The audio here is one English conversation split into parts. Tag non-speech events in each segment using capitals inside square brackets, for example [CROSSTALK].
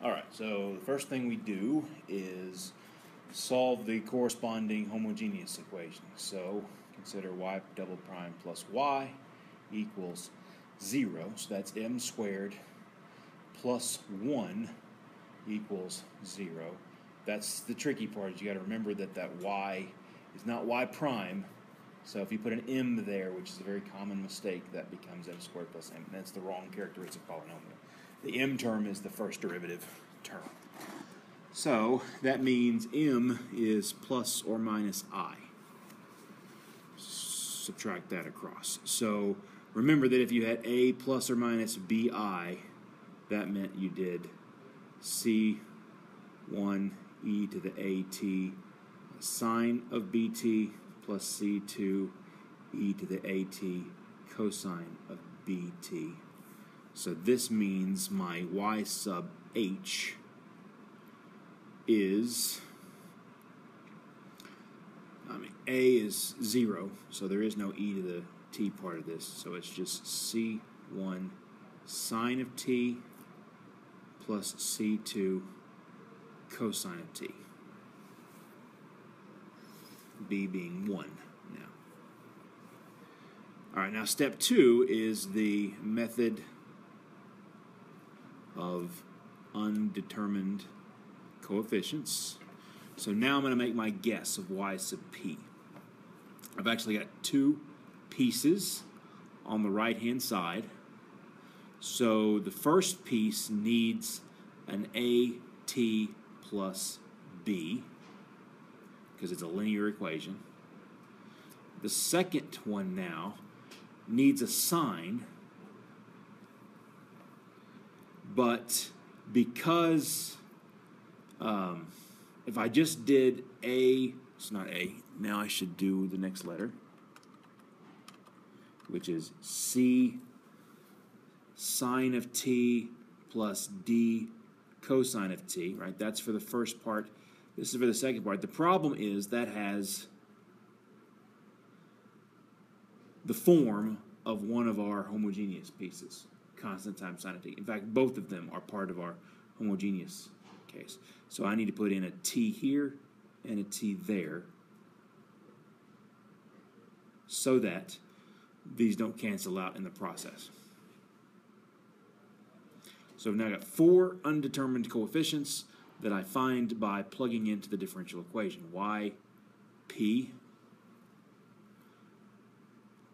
All right, so the first thing we do is solve the corresponding homogeneous equation. So consider y double prime plus y equals 0. So that's m squared plus 1 equals 0. That's the tricky part. You got to remember that that y is not y prime. So if you put an m there, which is a very common mistake, that becomes m squared plus m. That's the wrong characteristic polynomial. The m term is the first derivative term. So that means m is plus or minus i. Subtract that across. So remember that if you had a plus or minus bi, that meant you did c1 e to the at sine of bt plus c2 e to the at cosine of bt. So this means my y sub h is, I mean, a is 0, so there is no e to the t part of this. So it's just c1 sine of t plus c2 cosine of t. b being 1 now. All right, now step 2 is the method of undetermined coefficients. So now I'm going to make my guess of y sub p. I've actually got two pieces on the right hand side. So the first piece needs an AT plus B because it's a linear equation. The second one now needs a sine but because um, if I just did A, it's not A, now I should do the next letter, which is C sine of t plus d cosine of t, right? That's for the first part. This is for the second part. The problem is that has the form of one of our homogeneous pieces constant times sine of t. In fact, both of them are part of our homogeneous case. So I need to put in a t here and a t there so that these don't cancel out in the process. So I've now got four undetermined coefficients that I find by plugging into the differential equation. y p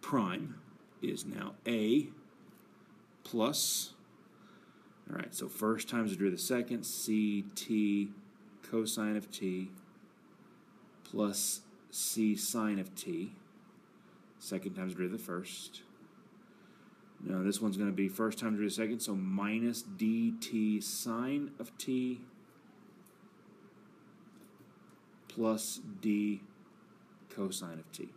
prime is now a plus, all right, so first times the derivative of the second, c t cosine of t plus c sine of t. Second times the derivative of the first. Now this one's going to be first times derivative of the second, so minus dt sine of t plus d cosine of t.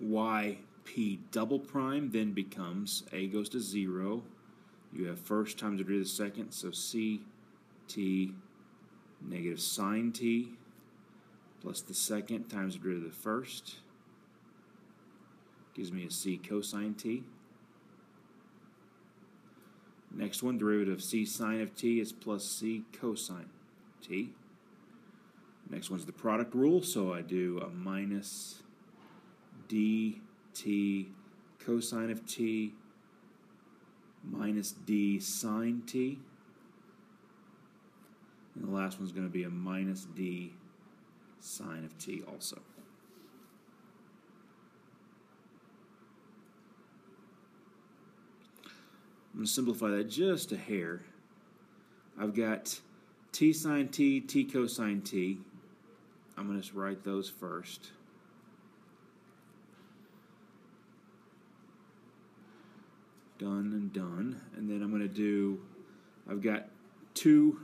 y p double prime then becomes a goes to 0. You have first times the derivative of the second, so c t negative sine t plus the second times the derivative of the first gives me a c cosine t. Next one, derivative of c sine of t is plus c cosine t. Next one's the product rule, so I do a minus d t cosine of t minus d sine t. And the last one's going to be a minus d sine of t also. I'm going to simplify that just a hair. I've got t sine t, t cosine t. I'm going to write those first. Done and done. And then I'm going to do, I've got 2c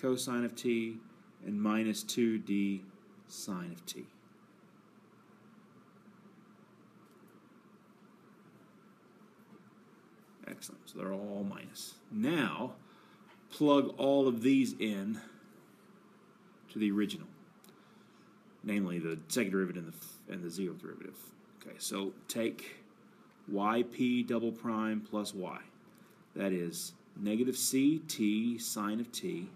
cosine of t and minus 2d sine of t. Excellent. So they're all minus. Now, plug all of these in to the original, namely the second derivative and the, and the derivative. Okay, so take yp double prime plus y. That is negative ct sine of t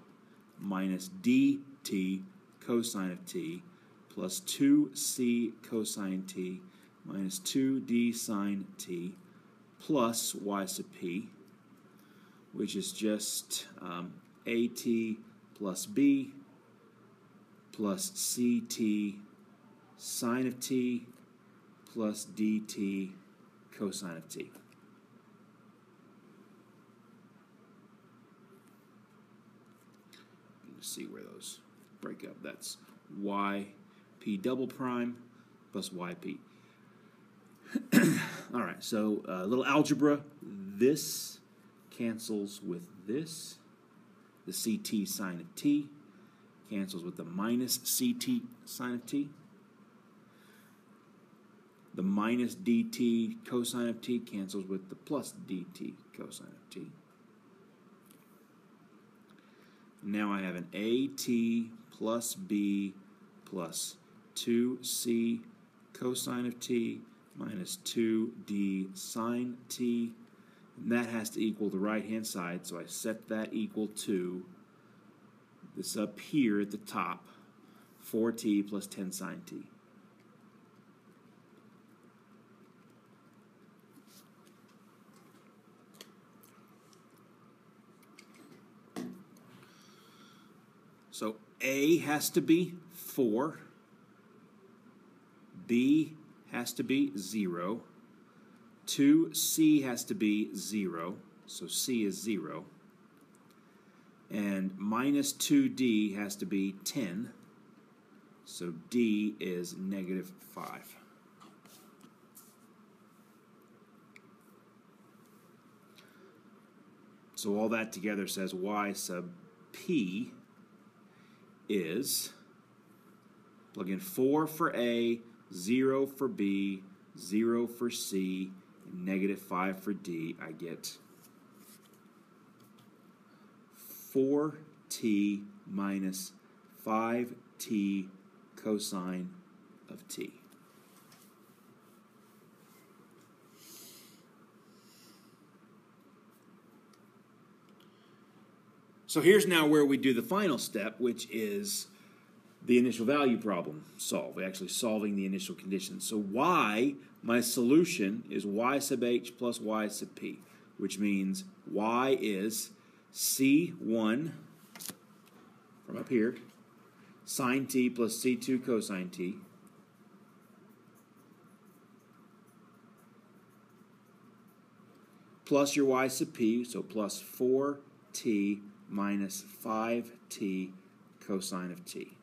minus dt cosine of t plus 2c cosine t minus 2d sine t plus y sub p, which is just um, at plus b plus ct sine of t plus dt cosine of t. Let's see where those break up. That's y p double prime plus yp. [COUGHS] All right, so a uh, little algebra. This cancels with this. The ct sine of t cancels with the minus ct sine of t. The minus dt cosine of t cancels with the plus dt cosine of t. Now I have an at plus b plus 2c cosine of t minus 2d sine t. And that has to equal the right-hand side, so I set that equal to this up here at the top, 4t plus 10 sine t. So A has to be 4, B has to be 0, 2C has to be 0, so C is 0, and minus 2D has to be 10, so D is negative 5. So all that together says y sub p is plug in 4 for A, 0 for B, 0 for C, and negative 5 for D. I get 4t minus 5t cosine of t. So here's now where we do the final step, which is the initial value problem solve. We're actually solving the initial condition. So y, my solution is y sub h plus y sub p, which means y is c1 from up here, sine t plus c2 cosine t, plus your y sub p, so plus 4t minus 5t cosine of t.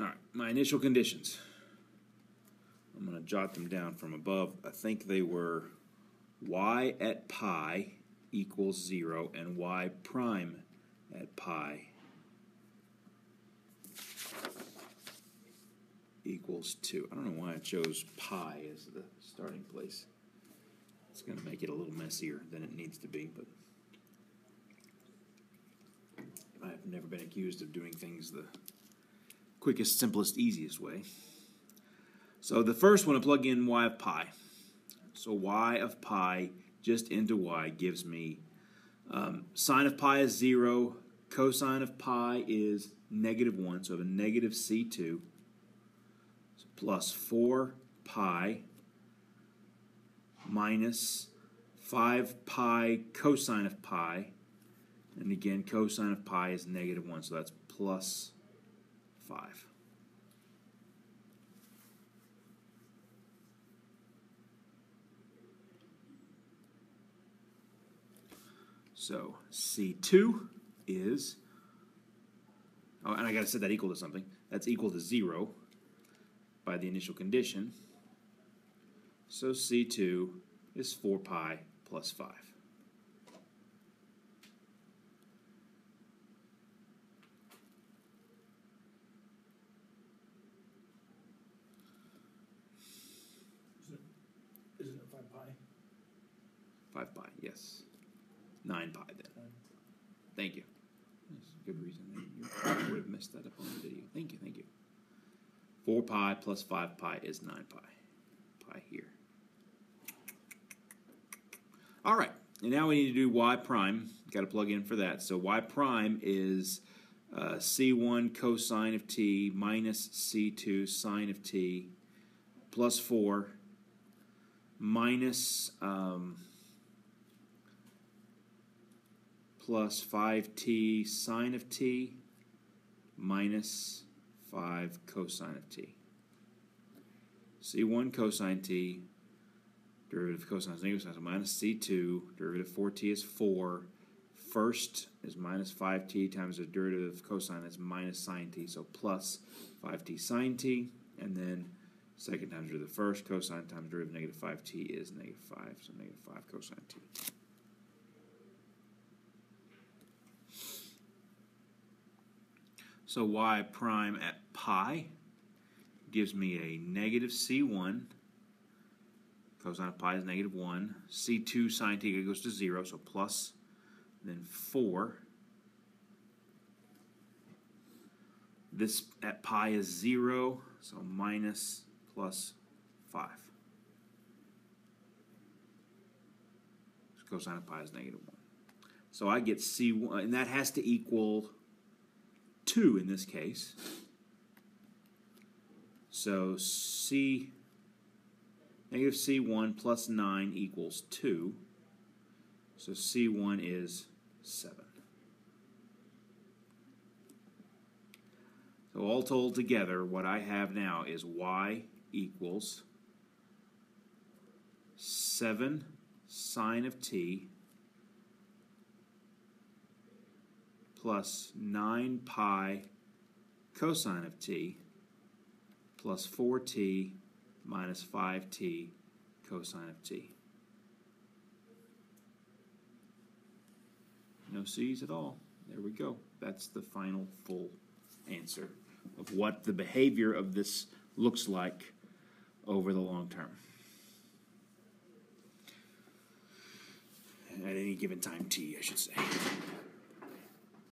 All right, my initial conditions. I'm going to jot them down from above. I think they were y at pi equals 0 and y prime at pi equals 2. I don't know why I chose pi as the starting place. It's going to make it a little messier than it needs to be, but I've never been accused of doing things the quickest, simplest, easiest way. So the first one, I plug in y of pi. So y of pi just into y gives me um, sine of pi is 0, cosine of pi is negative 1, so I have a negative c2, so plus 4 pi minus 5 pi cosine of pi, and again cosine of pi is negative 1, so that's plus 5. So C2 is, oh, and I got to set that equal to something. That's equal to 0 by the initial condition. So C2 is 4 pi plus 5. Isn't it five pi? Five pi, yes. Nine pi then. Thank you. That's a good reason. You [COUGHS] would have missed that up on the video. Thank you, thank you. Four pi plus five pi is nine pi. Pi here. All right, and now we need to do y prime. Got to plug in for that. So y prime is uh, c1 cosine of t minus c2 sine of t plus 4 minus um, plus 5t sine of t minus 5 cosine of t. c1 cosine t, derivative of cosine is negative sine, so minus c2, derivative of 4t is 4. First is minus 5t times the derivative of cosine is minus sine t, so plus 5t sine t, and then second times derivative of the first, cosine times derivative of negative 5t is negative 5, so negative 5 cosine t. So y prime at pi gives me a negative c1. Cosine of pi is negative 1. c2 sine t goes to 0, so plus, then 4. This at pi is 0, so minus plus 5. Cosine of pi is negative 1. So I get c1, and that has to equal 2 in this case. So c negative c1 plus 9 equals 2. So c1 is 7. So all told together, what I have now is y equals 7 sine of t plus 9 pi cosine of t plus 4t minus 5t cosine of t. No c's at all. There we go. That's the final full answer of what the behavior of this looks like over the long term. At any given time t, I should say.